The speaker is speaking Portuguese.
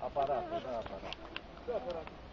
Aparato, dá aparato. Dá aparato.